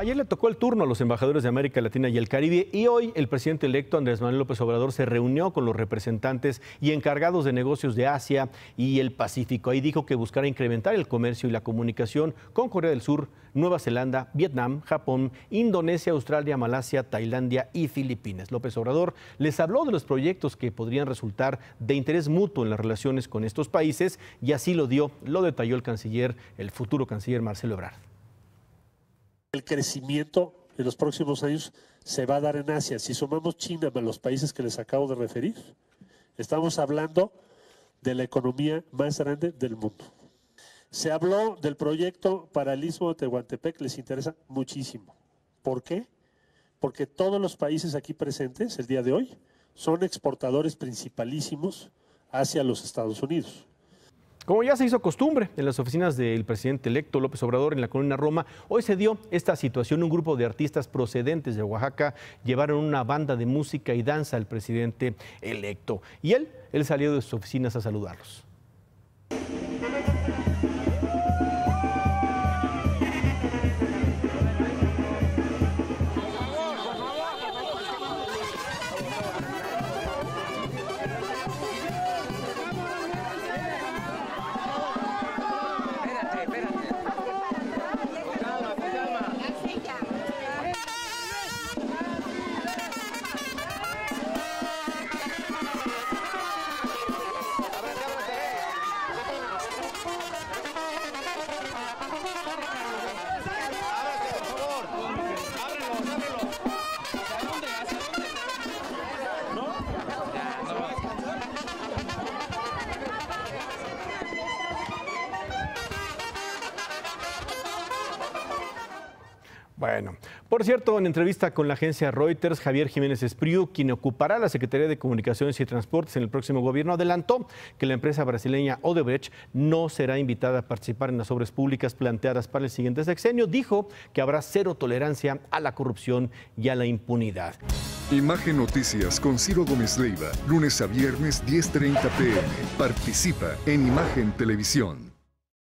Ayer le tocó el turno a los embajadores de América Latina y el Caribe y hoy el presidente electo Andrés Manuel López Obrador se reunió con los representantes y encargados de negocios de Asia y el Pacífico. Ahí dijo que buscará incrementar el comercio y la comunicación con Corea del Sur, Nueva Zelanda, Vietnam, Japón, Indonesia, Australia, Malasia, Tailandia y Filipinas. López Obrador les habló de los proyectos que podrían resultar de interés mutuo en las relaciones con estos países y así lo dio, lo detalló el canciller, el futuro canciller Marcelo Ebrard. El crecimiento en los próximos años se va a dar en Asia. Si sumamos China a los países que les acabo de referir, estamos hablando de la economía más grande del mundo. Se habló del proyecto para el Istmo de Tehuantepec, les interesa muchísimo. ¿Por qué? Porque todos los países aquí presentes el día de hoy son exportadores principalísimos hacia los Estados Unidos. Como ya se hizo costumbre en las oficinas del presidente electo López Obrador en la colonia Roma, hoy se dio esta situación. Un grupo de artistas procedentes de Oaxaca llevaron una banda de música y danza al presidente electo. Y él, él salió de sus oficinas a saludarlos. Bueno, por cierto, en entrevista con la agencia Reuters, Javier Jiménez Espriu, quien ocupará la Secretaría de Comunicaciones y Transportes en el próximo gobierno, adelantó que la empresa brasileña Odebrecht no será invitada a participar en las obras públicas planteadas para el siguiente sexenio. Dijo que habrá cero tolerancia a la corrupción y a la impunidad. Imagen Noticias con Ciro Gómez Leiva, lunes a viernes 10.30 pm. Participa en Imagen Televisión.